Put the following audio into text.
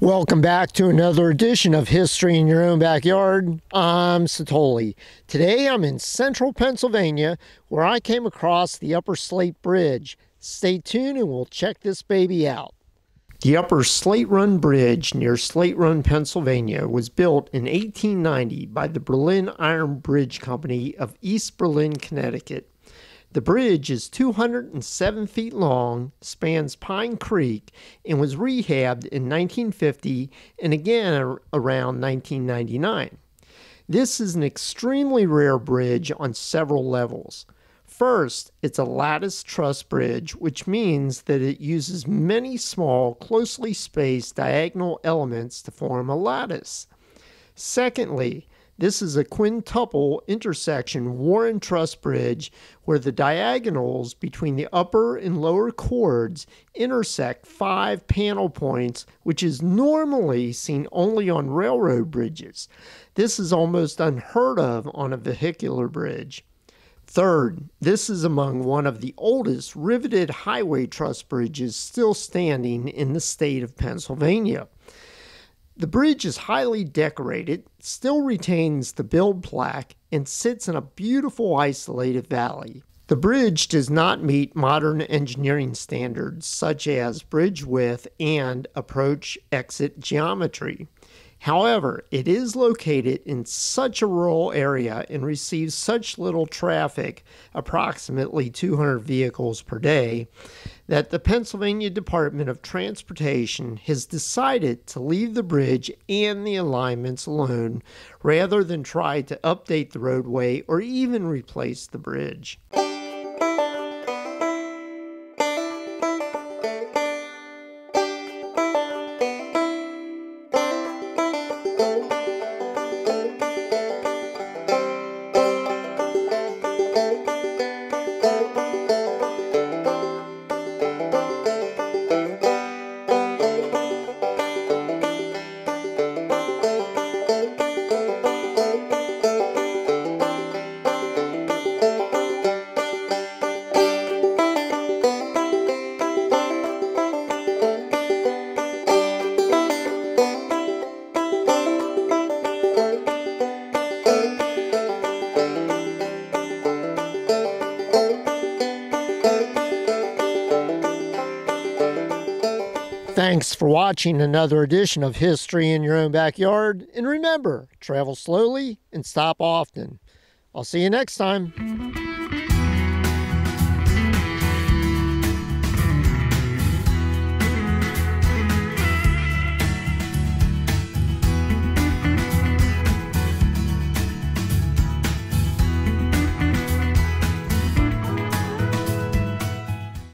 Welcome back to another edition of History in Your Own Backyard. I'm Satoli. Today I'm in central Pennsylvania where I came across the Upper Slate Bridge. Stay tuned and we'll check this baby out. The Upper Slate Run Bridge near Slate Run, Pennsylvania was built in 1890 by the Berlin Iron Bridge Company of East Berlin, Connecticut. The bridge is 207 feet long, spans Pine Creek, and was rehabbed in 1950 and again around 1999. This is an extremely rare bridge on several levels. First, it's a lattice truss bridge, which means that it uses many small, closely spaced diagonal elements to form a lattice. Secondly, this is a quintuple intersection Warren truss bridge where the diagonals between the upper and lower chords intersect five panel points, which is normally seen only on railroad bridges. This is almost unheard of on a vehicular bridge. Third, this is among one of the oldest riveted highway truss bridges still standing in the state of Pennsylvania. The bridge is highly decorated, still retains the build plaque, and sits in a beautiful isolated valley. The bridge does not meet modern engineering standards such as bridge width and approach exit geometry. However, it is located in such a rural area and receives such little traffic, approximately 200 vehicles per day, that the Pennsylvania Department of Transportation has decided to leave the bridge and the alignments alone rather than try to update the roadway or even replace the bridge. Thanks for watching another edition of History in Your Own Backyard. And remember, travel slowly and stop often. I'll see you next time.